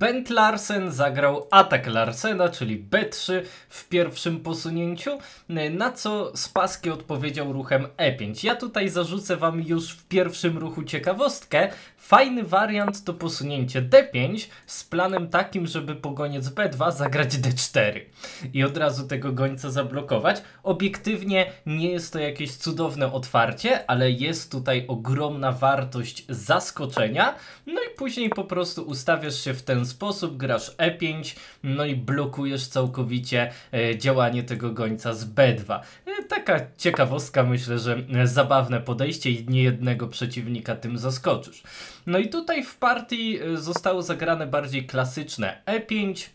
Bent Larsen zagrał atak Larsena, czyli B3 w pierwszym posunięciu, na co Spassky odpowiedział ruchem E5. Ja tutaj zarzucę wam już w pierwszym ruchu ciekawostkę. Fajny wariant to posunięcie D5 z planem takim, żeby po goniec B2 zagrać D4 i od razu tego gońca zablokować. Obiektywnie nie jest to jakieś cudowne otwarcie, ale jest tutaj ogromna wartość zaskoczenia. No i później po prostu ustawiasz się w ten sposób, grasz E5, no i blokujesz całkowicie e, działanie tego gońca z B2. Taka ciekawostka, myślę, że e, zabawne podejście i niejednego przeciwnika tym zaskoczysz. No i tutaj w partii e, zostało zagrane bardziej klasyczne E5,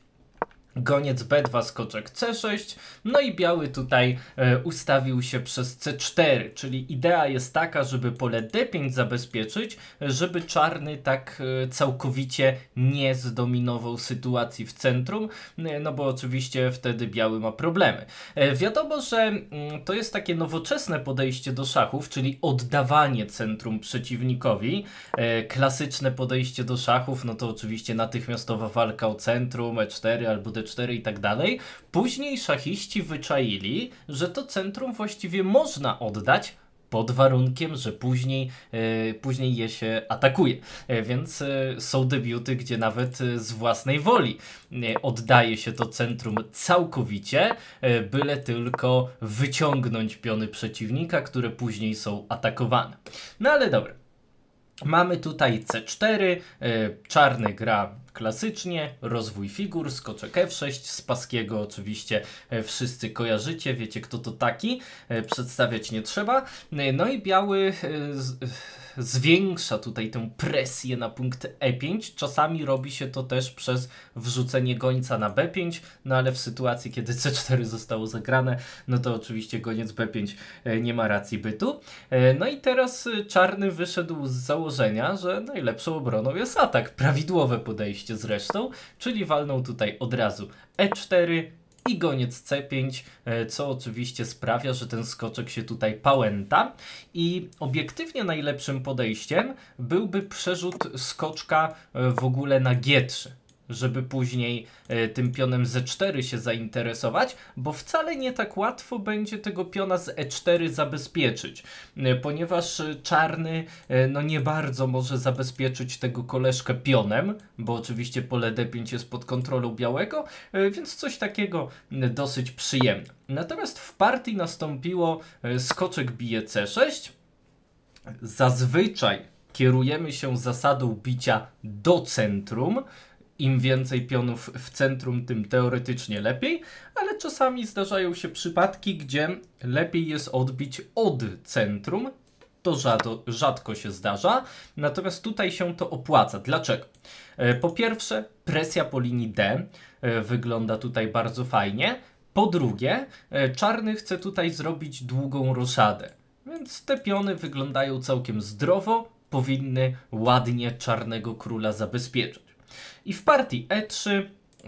Goniec B2, skoczek C6, no i biały tutaj e, ustawił się przez C4, czyli idea jest taka, żeby pole D5 zabezpieczyć, żeby czarny tak e, całkowicie nie zdominował sytuacji w centrum, e, no bo oczywiście wtedy biały ma problemy. E, wiadomo, że mm, to jest takie nowoczesne podejście do szachów, czyli oddawanie centrum przeciwnikowi. E, klasyczne podejście do szachów, no to oczywiście natychmiastowa walka o centrum, E4 albo D4 i tak dalej. Później szachiści wyczaili, że to centrum właściwie można oddać pod warunkiem, że później, e, później je się atakuje. E, więc e, są debiuty, gdzie nawet z własnej woli oddaje się to centrum całkowicie, byle tylko wyciągnąć piony przeciwnika, które później są atakowane. No ale dobra. Mamy tutaj C4, e, czarny gra klasycznie, rozwój figur, skoczek F6, Spaskiego oczywiście e, wszyscy kojarzycie, wiecie kto to taki, e, przedstawiać nie trzeba. No i biały zwiększa tutaj tę presję na punkt E5. Czasami robi się to też przez wrzucenie gońca na B5, no ale w sytuacji, kiedy C4 zostało zagrane, no to oczywiście goniec B5 e, nie ma racji bytu. E, No i teraz e, czarny wyszedł z założenia, że najlepszą obroną jest atak. Prawidłowe podejście zresztą, czyli walnął tutaj od razu E4, i goniec C5, e, co oczywiście sprawia, że ten skoczek się tutaj pałęta. I obiektywnie najlepszym podejściem byłby przerzut skoczka e, w ogóle na G3 żeby później e, tym pionem z E4 się zainteresować, bo wcale nie tak łatwo będzie tego piona z E4 zabezpieczyć, e, ponieważ e, czarny no nie bardzo może zabezpieczyć tego koleżkę pionem, bo oczywiście pole D5 jest pod kontrolą białego, więc coś takiego dosyć przyjemne. Natomiast w partii nastąpiło skoczek bije C6, zazwyczaj kierujemy się zasadą bicia do centrum. Im więcej pionów w centrum, tym teoretycznie lepiej, ale czasami zdarzają się przypadki, gdzie lepiej jest odbić od centrum. To rzadko, rzadko się zdarza, natomiast tutaj się to opłaca. Dlaczego? E, Po pierwsze, presja po linii D e, wygląda tutaj bardzo fajnie. Po drugie, e, czarny chce tutaj zrobić długą roszadę. Więc te piony wyglądają całkiem zdrowo, powinny ładnie czarnego króla zabezpieczać. I w partii E3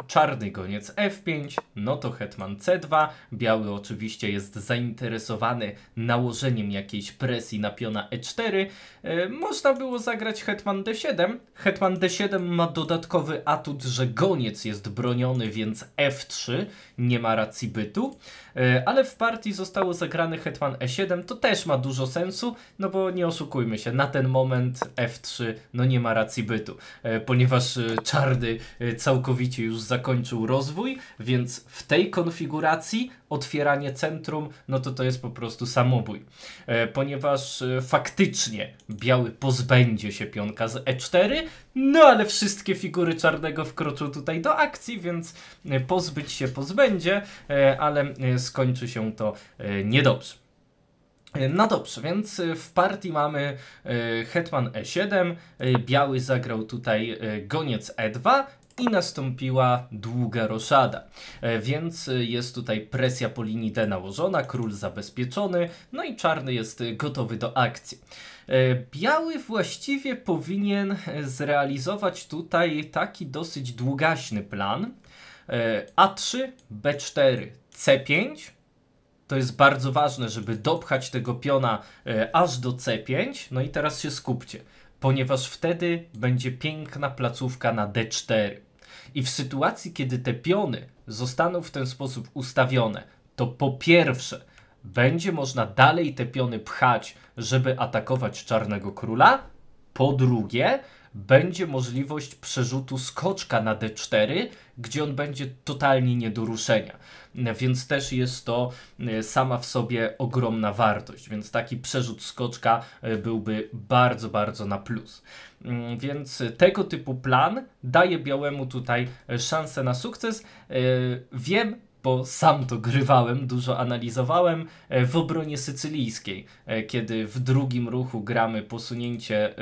czarny goniec F5, no to hetman C2, biały oczywiście jest zainteresowany nałożeniem jakiejś presji na piona E4. E, można było zagrać hetman D7. Hetman D7 ma dodatkowy atut, że goniec jest broniony, więc F3 nie ma racji bytu. E, ale w partii zostało zagrane hetman E7, to też ma dużo sensu, no bo nie oszukujmy się, na ten moment F3 no nie ma racji bytu, e, ponieważ czarny całkowicie już zakończył rozwój, więc w tej konfiguracji otwieranie centrum, no to to jest po prostu samobój, e, ponieważ e, faktycznie biały pozbędzie się pionka z E4, no ale wszystkie figury czarnego wkroczą tutaj do akcji, więc e, pozbyć się pozbędzie, ale skończy się to niedobrze. No dobrze, więc w partii mamy hetman E7, e, biały zagrał tutaj goniec E2 i nastąpiła długa roszada. E, Więc e, jest tutaj presja po linii D nałożona, król zabezpieczony, no i czarny jest e, gotowy do akcji. Biały właściwie powinien zrealizować tutaj taki dosyć długaśny plan. E, A3, B4, C5. To jest bardzo ważne, żeby dopchać tego piona aż do C5. No i teraz się skupcie, ponieważ wtedy będzie piękna placówka na D4. I w sytuacji, kiedy te piony zostaną w ten sposób ustawione, to po pierwsze będzie można dalej te piony pchać, żeby atakować Czarnego Króla. Po drugie, będzie możliwość przerzutu skoczka na d4, gdzie on będzie totalnie nie do ruszenia. Więc też jest to e, sama w sobie ogromna wartość, więc taki przerzut skoczka e, byłby bardzo, bardzo na plus. Mm, więc tego typu plan daje białemu tutaj e, szansę na sukces. Wiem, bo sam to grywałem, dużo analizowałem w obronie sycylijskiej, kiedy w drugim ruchu gramy posunięcie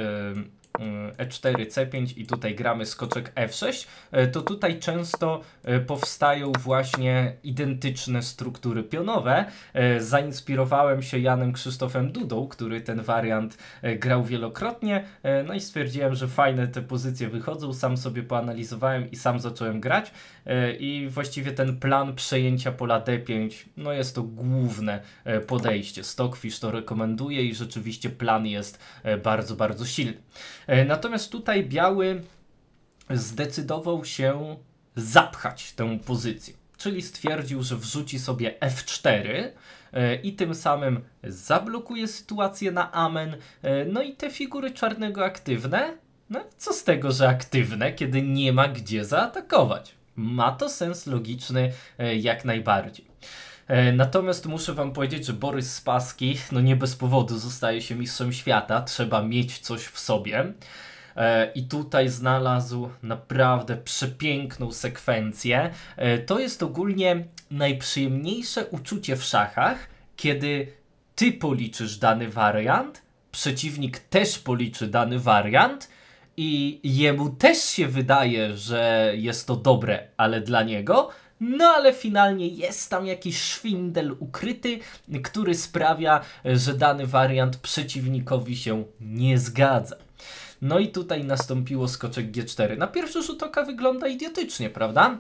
e4, mm, C5 i tutaj gramy skoczek F6, e, to tutaj często e, powstają właśnie identyczne struktury pionowe. E, zainspirowałem się Janem Krzysztofem Dudą, który ten wariant grał wielokrotnie, no i stwierdziłem, że fajne te pozycje wychodzą, sam sobie poanalizowałem i sam zacząłem grać i właściwie ten plan przejęcia pola D5, no jest to główne podejście. Stockfish to rekomenduje i rzeczywiście plan jest bardzo, bardzo silny. E, natomiast tutaj biały zdecydował się zapchać tę pozycję. Czyli stwierdził, że wrzuci sobie F4 e, i tym samym zablokuje sytuację na amen. E, no i te figury czarnego aktywne, no co z tego, że aktywne, kiedy nie ma gdzie zaatakować? Ma to sens logiczny jak najbardziej. Natomiast muszę wam powiedzieć, że Borys Spaski, no nie bez powodu zostaje się mistrzem świata, trzeba mieć coś w sobie. E, I tutaj znalazł naprawdę przepiękną sekwencję. E, to jest ogólnie najprzyjemniejsze uczucie w szachach, kiedy ty policzysz dany wariant, przeciwnik też policzy dany wariant i jemu też się wydaje, że jest to dobre, ale dla niego no ale finalnie jest tam jakiś szwindel ukryty, który sprawia, że dany wariant przeciwnikowi się nie zgadza. No i tutaj nastąpiło skoczek G4. Na pierwszy rzut oka wygląda idiotycznie, prawda?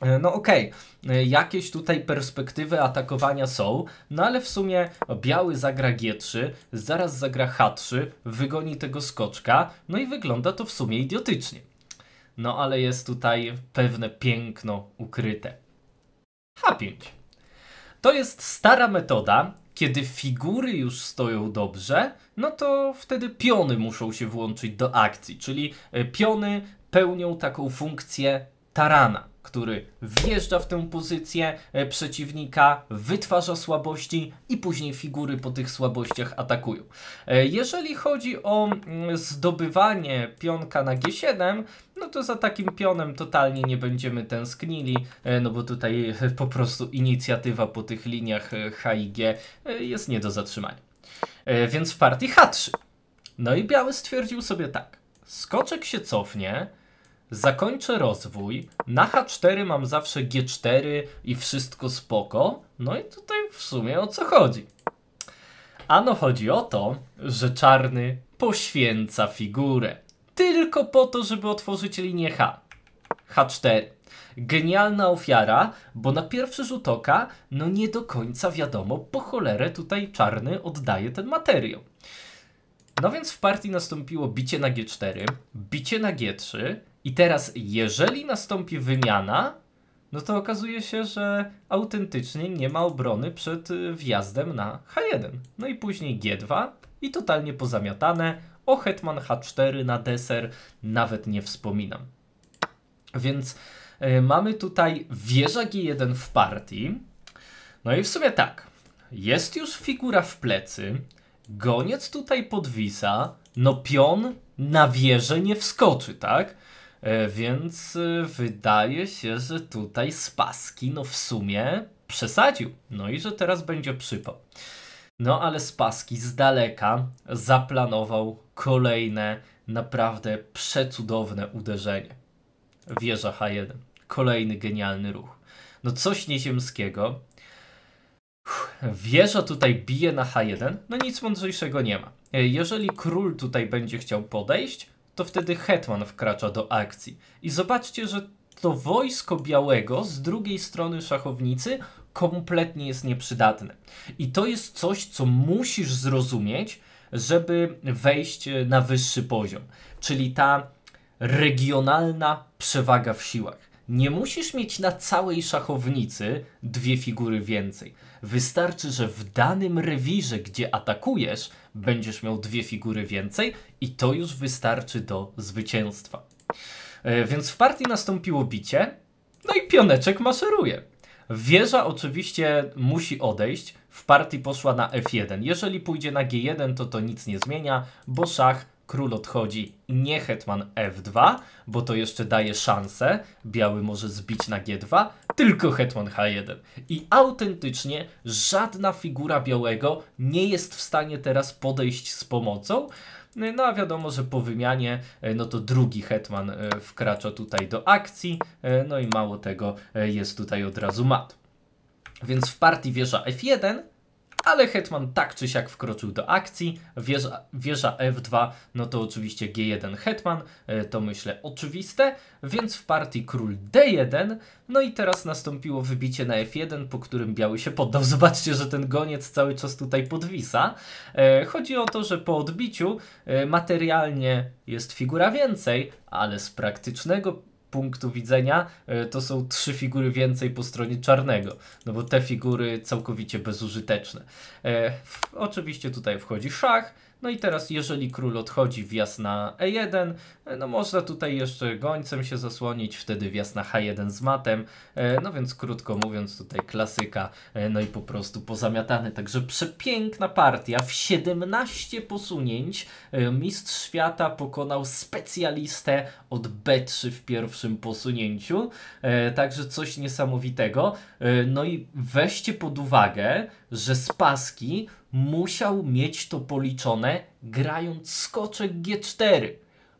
E, no okej, okay. E, jakieś tutaj perspektywy atakowania są, no ale w sumie biały zagra G3, zaraz zagra H3, wygoni tego skoczka, no i wygląda to w sumie idiotycznie. No ale jest tutaj pewne piękno ukryte. H5. To jest stara metoda, kiedy figury już stoją dobrze, no to wtedy piony muszą się włączyć do akcji, czyli e, piony pełnią taką funkcję tarana który wjeżdża w tę pozycję e, przeciwnika, wytwarza słabości i później figury po tych słabościach atakują. E, jeżeli chodzi o mm, zdobywanie pionka na G7, no to za takim pionem totalnie nie będziemy tęsknili, e, no bo tutaj po prostu inicjatywa po tych liniach H i G jest nie do zatrzymania. Więc w partii H3. No i biały stwierdził sobie tak. Skoczek się cofnie, zakończę rozwój, na H4 mam zawsze G4 i wszystko spoko, no i tutaj w sumie o co chodzi? Ano chodzi o to, że czarny poświęca figurę. Tylko po to, żeby otworzyć linię H. H4. Genialna ofiara, bo na pierwszy rzut oka, no nie do końca wiadomo, po cholerę tutaj czarny oddaje ten materiał. No więc w partii nastąpiło bicie na G4, bicie na G3, i teraz, jeżeli nastąpi wymiana, no to okazuje się, że autentycznie nie ma obrony przed y, wjazdem na H1. No i później G2 i totalnie pozamiatane. O hetman H4 na deser nawet nie wspominam. Więc y, mamy tutaj wieża G1 w partii. No i w sumie tak. Jest już figura w plecy. Goniec tutaj podwisa. No pion na wieżę nie wskoczy, tak? E, więc e, wydaje się, że tutaj Spaski no w sumie przesadził. No i że teraz będzie przypał. No ale Spaski z daleka zaplanował kolejne naprawdę przecudowne uderzenie. Wieża H1. Kolejny genialny ruch. No coś nieziemskiego. Wieża tutaj bije na H1. No nic mądrzejszego nie ma. E, jeżeli król tutaj będzie chciał podejść, to wtedy hetman wkracza do akcji. I zobaczcie, że to wojsko białego z drugiej strony szachownicy kompletnie jest nieprzydatne. I to jest coś, co musisz zrozumieć, żeby wejść na wyższy poziom. Czyli ta regionalna przewaga w siłach. Nie musisz mieć na całej szachownicy dwie figury więcej. Wystarczy, że w danym rewirze, gdzie atakujesz, będziesz miał dwie figury więcej i to już wystarczy do zwycięstwa. E, więc w partii nastąpiło bicie, no i pioneczek maszeruje. Wieża oczywiście musi odejść. W partii poszła na F1. Jeżeli pójdzie na G1, to to nic nie zmienia, bo szach król odchodzi nie hetman F2, bo to jeszcze daje szansę. Biały może zbić na G2, tylko hetman H1. I autentycznie żadna figura białego nie jest w stanie teraz podejść z pomocą. No a wiadomo, że po wymianie, e, no to drugi hetman e, wkracza tutaj do akcji, e, no i mało tego, jest tutaj od razu mat. Więc w partii wieża F1 ale Hetman tak czy siak wkroczył do akcji. Wieża, wieża F2, no to oczywiście G1 Hetman, e, to myślę oczywiste, więc w partii król D1, no i teraz nastąpiło wybicie na F1, po którym biały się poddał. Zobaczcie, że ten goniec cały czas tutaj podwisa. E, chodzi o to, że po odbiciu e, materialnie jest figura więcej, ale z praktycznego punktu widzenia e, to są trzy figury więcej po stronie czarnego, no bo te figury całkowicie bezużyteczne. E, oczywiście tutaj wchodzi szach, no i teraz jeżeli król odchodzi wjazd na E1, no można tutaj jeszcze gońcem się zasłonić, wtedy wjazd na H1 z matem, e, no więc krótko mówiąc tutaj klasyka, e, no i po prostu pozamiatany. Także przepiękna partia, w 17 posunięć e, mistrz świata pokonał specjalistę od B3 w pierwszym posunięciu, także coś niesamowitego. No i weźcie pod uwagę, że Spaski musiał mieć to policzone grając skoczek G4.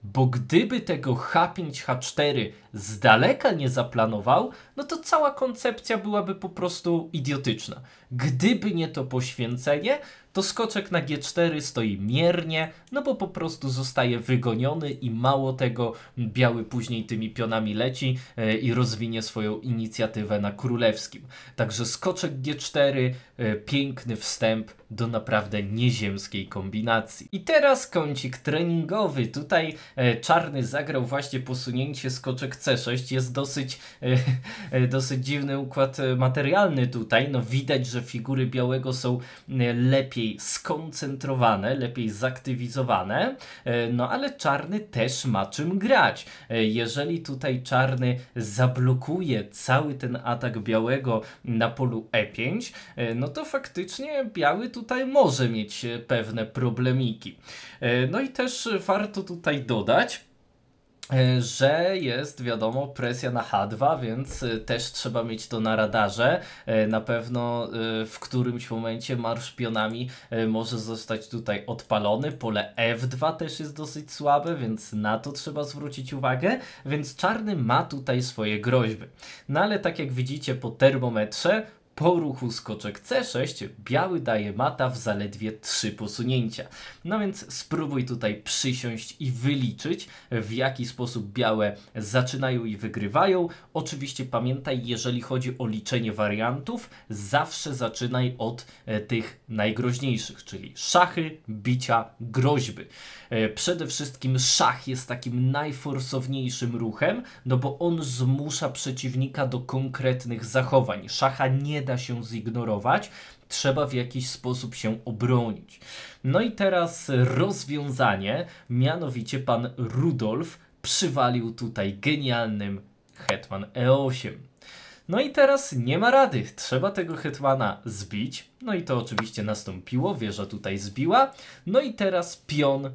Bo gdyby tego H5, H4 z daleka nie zaplanował, no to cała koncepcja byłaby po prostu idiotyczna. Gdyby nie to poświęcenie, to skoczek na G4 stoi miernie, no bo po prostu zostaje wygoniony i mało tego, biały później tymi pionami leci e, i rozwinie swoją inicjatywę na królewskim. Także skoczek G4, e, piękny wstęp do naprawdę nieziemskiej kombinacji. I teraz kącik treningowy. Tutaj e, czarny zagrał właśnie posunięcie skoczek C6. Jest dosyć, dosyć dziwny układ materialny tutaj. No widać, że figury białego są lepiej lepiej skoncentrowane, lepiej zaktywizowane, e, no ale czarny też ma czym grać. E, jeżeli tutaj czarny zablokuje cały ten atak białego na polu E5, e, no to faktycznie biały tutaj może mieć pewne problemiki. No i też warto tutaj dodać, E, że jest, wiadomo, presja na H2, więc e, też trzeba mieć to na radarze. E, na pewno w którymś momencie marsz pionami może zostać tutaj odpalony. Pole F2 też jest dosyć słabe, więc na to trzeba zwrócić uwagę. Więc czarny ma tutaj swoje groźby. No ale tak jak widzicie po termometrze, po ruchu skoczek C6 biały daje mata w zaledwie 3 posunięcia. No więc spróbuj tutaj przysiąść i wyliczyć w jaki sposób białe zaczynają i wygrywają. Oczywiście pamiętaj, jeżeli chodzi o liczenie wariantów, zawsze zaczynaj od e, tych najgroźniejszych, czyli szachy, bicia, groźby. E, przede wszystkim szach jest takim najforsowniejszym ruchem, no bo on zmusza przeciwnika do konkretnych zachowań. Szacha nie da się zignorować, trzeba w jakiś sposób się obronić. No i teraz rozwiązanie, mianowicie pan Rudolf przywalił tutaj genialnym hetman e8. No i teraz nie ma rady, trzeba tego hetmana zbić. No i to oczywiście nastąpiło, wieża tutaj zbiła. No i teraz pion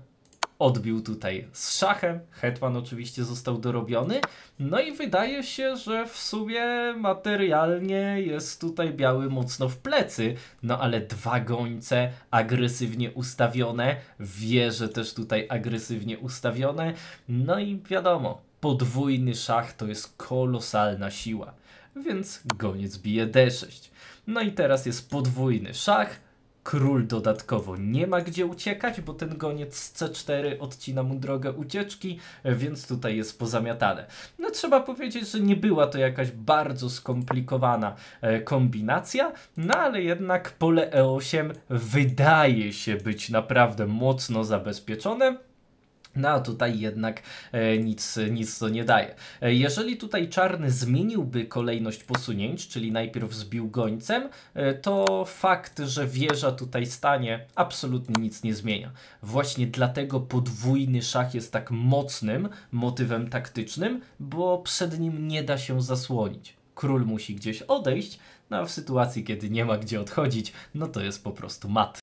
odbił tutaj z szachem. Hetman oczywiście został dorobiony. No i wydaje się, że w sumie materialnie jest tutaj biały mocno w plecy. No ale dwa gońce agresywnie ustawione, wieże też tutaj agresywnie ustawione. No i wiadomo, podwójny szach to jest kolosalna siła. Więc goniec bije D6. No i teraz jest podwójny szach Król dodatkowo nie ma gdzie uciekać, bo ten goniec z C4 odcina mu drogę ucieczki, więc tutaj jest pozamiatane. No trzeba powiedzieć, że nie była to jakaś bardzo skomplikowana e, kombinacja, no ale jednak pole E8 wydaje się być naprawdę mocno zabezpieczone. No a tutaj jednak e, nic, nic to nie daje. E, jeżeli tutaj czarny zmieniłby kolejność posunięć, czyli najpierw zbił gońcem, e, to fakt, że wieża tutaj stanie, absolutnie nic nie zmienia. Właśnie dlatego podwójny szach jest tak mocnym motywem taktycznym, bo przed nim nie da się zasłonić. Król musi gdzieś odejść, no a w sytuacji, kiedy nie ma gdzie odchodzić, no to jest po prostu mat.